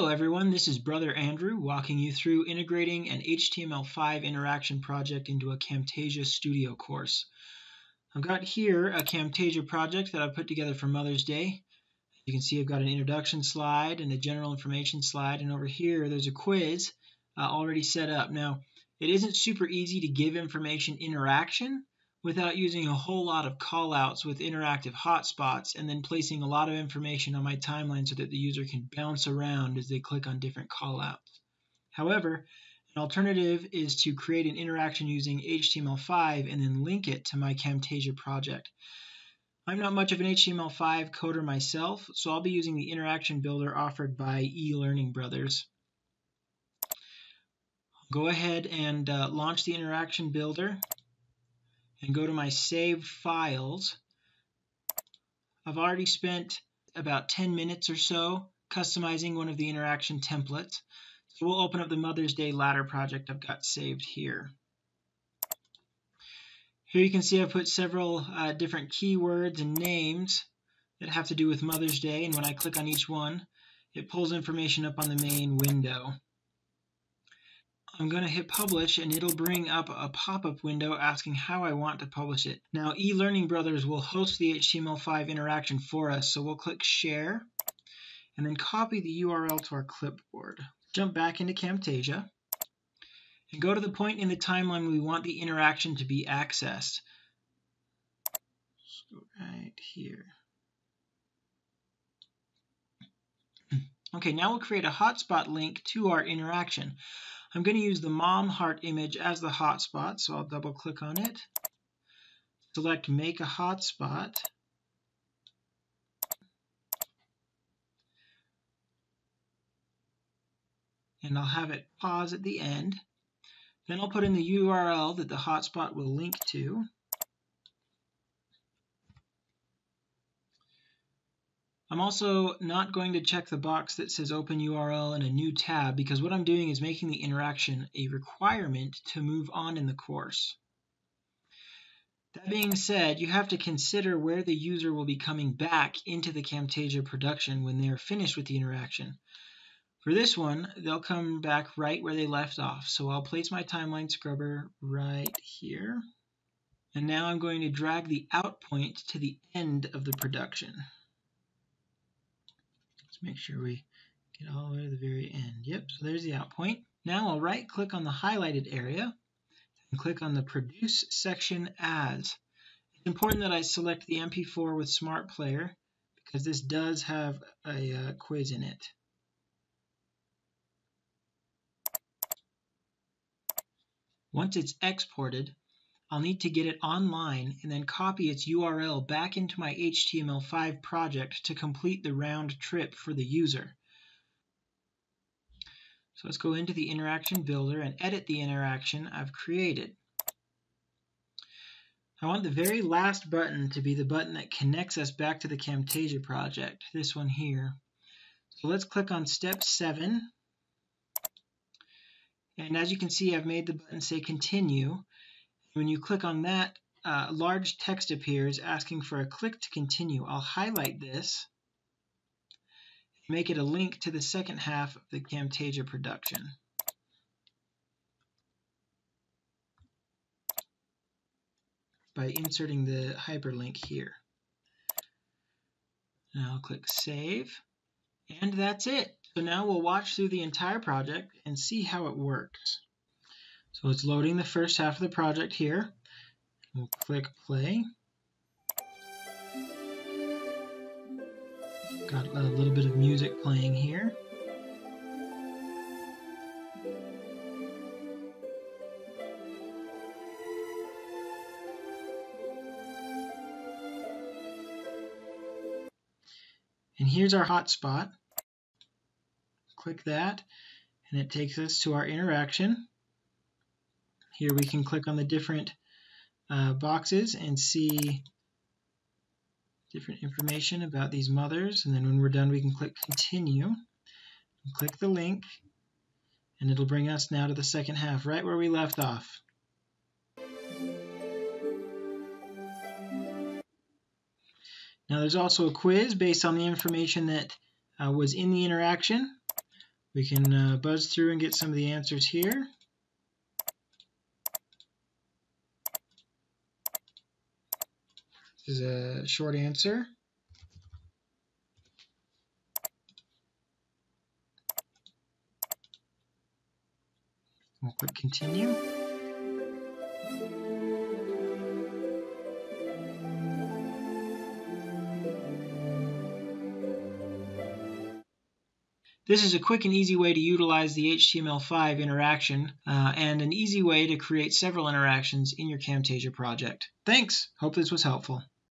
Hello everyone, this is Brother Andrew walking you through integrating an HTML5 interaction project into a Camtasia Studio course. I've got here a Camtasia project that I've put together for Mother's Day. You can see I've got an introduction slide and a general information slide, and over here there's a quiz uh, already set up. Now, it isn't super easy to give information interaction, without using a whole lot of callouts with interactive hotspots and then placing a lot of information on my timeline so that the user can bounce around as they click on different callouts. However, an alternative is to create an interaction using HTML5 and then link it to my Camtasia project. I'm not much of an HTML5 coder myself, so I'll be using the interaction builder offered by eLearning Brothers. Go ahead and uh, launch the interaction builder and go to my saved files, I've already spent about 10 minutes or so customizing one of the interaction templates. So we'll open up the Mother's Day ladder project I've got saved here. Here you can see I've put several uh, different keywords and names that have to do with Mother's Day, and when I click on each one, it pulls information up on the main window. I'm going to hit publish and it'll bring up a pop-up window asking how I want to publish it. Now eLearning Brothers will host the HTML5 interaction for us, so we'll click share and then copy the URL to our clipboard. Jump back into Camtasia and go to the point in the timeline we want the interaction to be accessed. So right here. Hmm. Okay, now we'll create a hotspot link to our interaction. I'm going to use the mom heart image as the hotspot, so I'll double click on it. Select make a hotspot. And I'll have it pause at the end. Then I'll put in the URL that the hotspot will link to. I'm also not going to check the box that says open URL in a new tab because what I'm doing is making the interaction a requirement to move on in the course. That being said, you have to consider where the user will be coming back into the Camtasia production when they're finished with the interaction. For this one, they'll come back right where they left off. So I'll place my timeline scrubber right here. And now I'm going to drag the out point to the end of the production make sure we get all the way to the very end. Yep, so there's the out point. Now I'll right click on the highlighted area and click on the produce section as. It's important that I select the MP4 with Smart Player because this does have a uh, quiz in it. Once it's exported, I'll need to get it online and then copy its URL back into my HTML5 project to complete the round trip for the user. So let's go into the interaction builder and edit the interaction I've created. I want the very last button to be the button that connects us back to the Camtasia project, this one here. So let's click on step 7. And as you can see, I've made the button say continue. When you click on that, uh, large text appears asking for a click to continue. I'll highlight this make it a link to the second half of the Camtasia production. by inserting the hyperlink here. Now I'll click Save, and that's it. So now we'll watch through the entire project and see how it works. So it's loading the first half of the project here. We'll click play. Got a little bit of music playing here. And here's our hotspot. Click that, and it takes us to our interaction. Here we can click on the different uh, boxes and see different information about these mothers. And then when we're done, we can click continue, click the link, and it'll bring us now to the second half, right where we left off. Now there's also a quiz based on the information that uh, was in the interaction. We can uh, buzz through and get some of the answers here. This is a short answer. We'll click continue. This is a quick and easy way to utilize the HTML5 interaction uh, and an easy way to create several interactions in your Camtasia project. Thanks! Hope this was helpful.